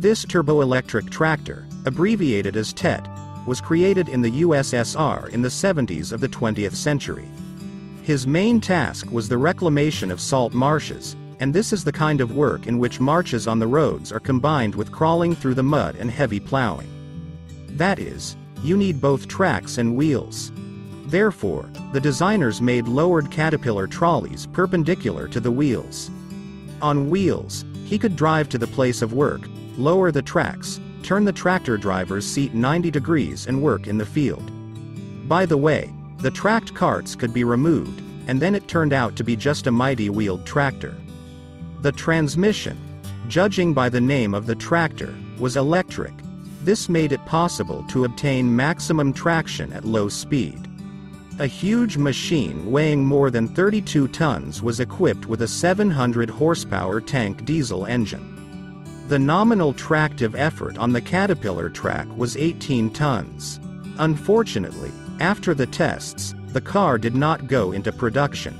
This turboelectric tractor, abbreviated as TET, was created in the USSR in the 70s of the 20th century. His main task was the reclamation of salt marshes, and this is the kind of work in which marches on the roads are combined with crawling through the mud and heavy plowing. That is, you need both tracks and wheels. Therefore, the designers made lowered caterpillar trolleys perpendicular to the wheels. On wheels, he could drive to the place of work, lower the tracks, turn the tractor driver's seat 90 degrees and work in the field. By the way, the tracked carts could be removed, and then it turned out to be just a mighty wheeled tractor. The transmission, judging by the name of the tractor, was electric. This made it possible to obtain maximum traction at low speed. A huge machine weighing more than 32 tons was equipped with a 700 horsepower tank diesel engine. The nominal tractive effort on the Caterpillar track was 18 tons. Unfortunately, after the tests, the car did not go into production.